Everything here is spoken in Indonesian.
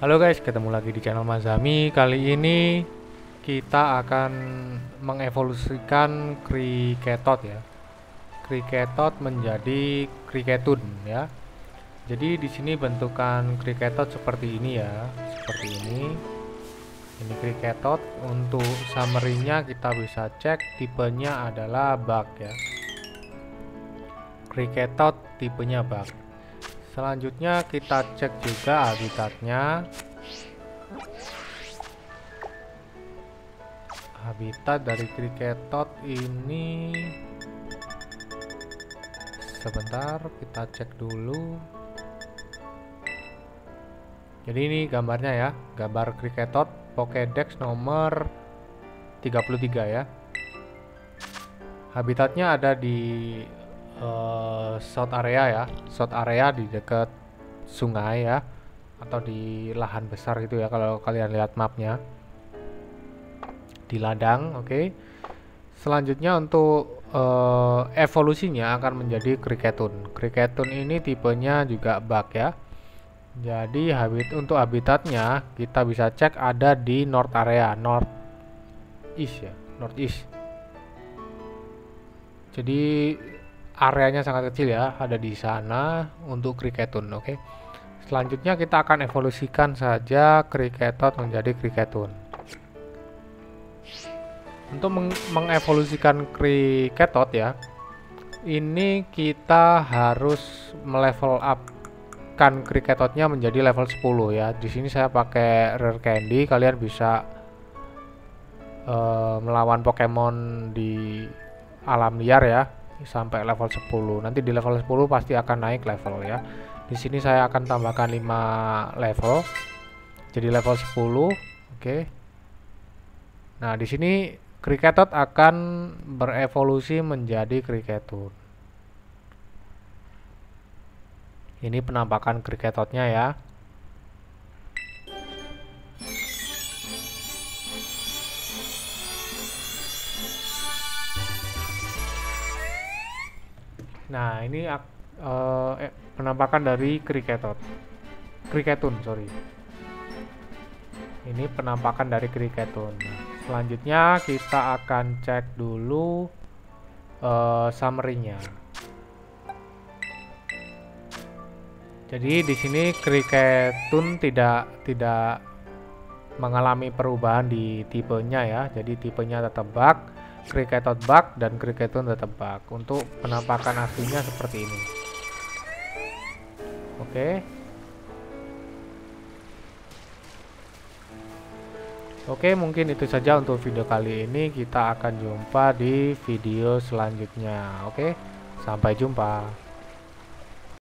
Halo guys, ketemu lagi di channel Mazami. Kali ini kita akan mengevolusikan Kriketot ya. Kriketot menjadi Kriketun ya. Jadi di sini bentukan Kriketot seperti ini ya, seperti ini. Ini Kriketot. Untuk summary-nya kita bisa cek tipenya adalah bug ya. Kriketot tipenya bug. Selanjutnya kita cek juga habitatnya. Habitat dari kriketot ini sebentar kita cek dulu. Jadi ini gambarnya ya, gambar kriketot Pokédex nomor 33 ya. Habitatnya ada di uh, south area ya. South area di dekat sungai ya atau di lahan besar gitu ya kalau kalian lihat mapnya. Di ladang oke. Okay. selanjutnya untuk uh, evolusinya akan menjadi kriketun. Kriketun ini tipenya juga bug ya. Jadi habit untuk habitatnya kita bisa cek ada di north area north east ya north east. Jadi areanya sangat kecil ya ada di sana untuk kriketun oke? Okay? selanjutnya kita akan evolusikan saja kriketot menjadi kriketun. Untuk meng mengevolusikan kriketot ya ini kita harus melevel up kan kriketotnya menjadi level 10 ya. Di sini saya pakai rare candy kalian bisa uh, melawan pokemon di alam liar ya sampai level 10 nanti di level 10 pasti akan naik level ya. Di sini saya akan tambahkan 5 level. Jadi level 10 oke. Okay. nah di sini Kriketot akan berevolusi menjadi Kriketun ini penampakan Kriketotnya ya Nah, ini uh, eh, penampakan dari kriketot. Kriketun, sorry. Ini penampakan dari kriketun. Selanjutnya kita akan cek dulu uh, summary-nya. Jadi di sini kriketun tidak tidak mengalami perubahan di tipenya ya. Jadi tipenya tetap bug Kriketot bug dan Kriketon tetap bug untuk penampakan aslinya seperti ini. Oke. Oke mungkin itu saja untuk video kali ini. Kita akan jumpa di video selanjutnya. Oke sampai jumpa